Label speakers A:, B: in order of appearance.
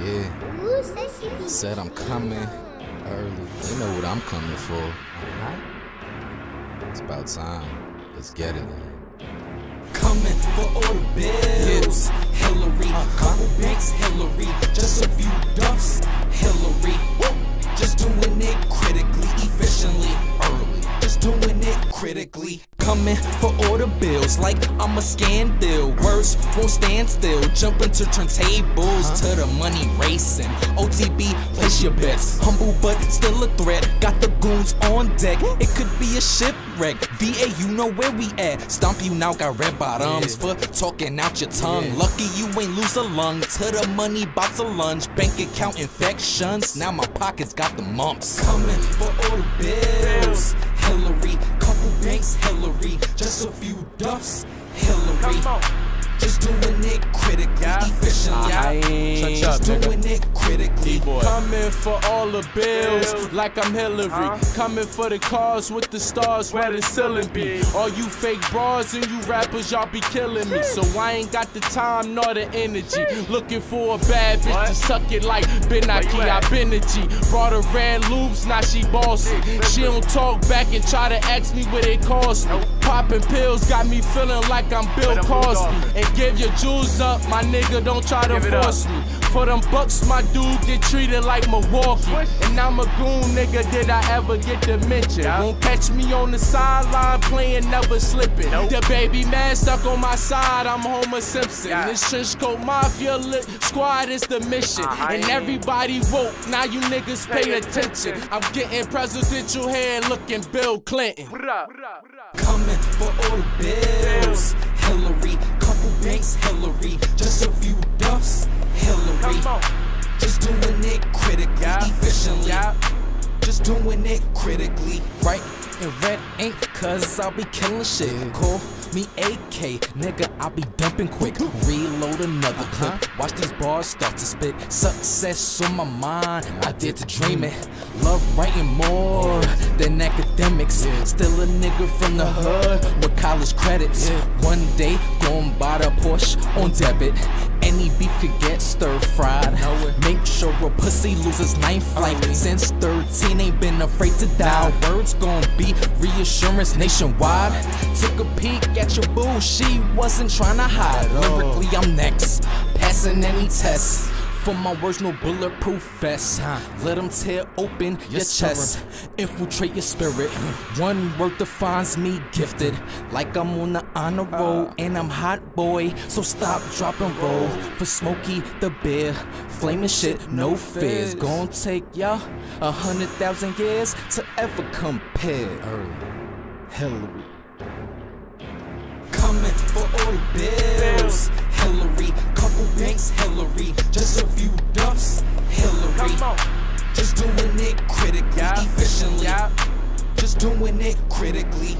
A: Yeah, said I'm coming early. You know what I'm coming for. It's about time. Let's get it.
B: Coming for all the bills. Hillary, couple banks, Hillary. Just a few duffs, Hillary. Just doing it critically, efficiently, early. Just doing it critically. Coming for bills, like I'm a scandal. Words won't stand still. Jumping to turntables to the money racing. OTB, place your bets. Humble but still a threat. Got the goons on deck. It could be a shipwreck. VA, you know where we at. Stomp you now, got red bottoms for talking out your tongue. Lucky you ain't lose a lung to the money box of lunch. Bank account infections. Now my pockets got the mumps. Coming for all the bills. Hillary, banks, Hillary. Just a few duffs, Hillary. Just doing it critically, efficiently.
C: Aye.
B: Just doing it critically.
C: Coming for all the bills, like I'm Hillary. Coming for the cars with the stars where the ceiling be. All you fake bras and you rappers, y'all be killing me. So I ain't got the time nor the energy. Looking for a bad bitch to suck it like Benaki. I been a G. Brought her red loops, now she bossy. She don't talk back and try to ask me what it cost me. Popping pills got me feeling like I'm Bill Cosby. And give your jewels up, my nigga, don't try to force me. For them bucks, my dude get treated like Milwaukee. And I'm a goon, nigga, did I ever get to mention? Won't catch me on the sideline playing, never slipping. The baby man stuck on my side, I'm Homer Simpson. This trench coat mafia lit squad is the mission. And everybody woke, now you niggas pay attention. I'm getting presidential hair looking Bill Clinton.
B: Coming for all the bills. Doing it critically. Right in red ink, cause I'll be killing shit. Call me AK, nigga, I'll be dumping quick. Reload another uh-huh. clip. Watch these bars start to spit. Success on my mind, I dare to dream it. Love writing more than academics. Still a nigga from the uh-huh. hood with college credits. One day, gon' buy the Porsche on debit. Any beef could get stir fried. Make sure a pussy loses ninth life. Since 13, ain't been afraid to die. Words gon' be reassurance nationwide. Took a peek at your boo, she wasn't trying to hide. Lyrically, I'm next, passing any test. For my words, no bulletproof vest. Let them tear open your chest, infiltrate your spirit. One word defines me gifted, like I'm on the honor roll ah. and I'm hot boy. So stop, drop and roll for Smokey the Bear. Flaming shit, no fears. Gonna take y'all a hundred thousand years to ever compare.
A: Oh, Early.
B: Hillary. Coming for all the bills. Couple banks, Hillary. Just a few duffs, Hillary. Just doing it critically, efficiently. Just doing it critically.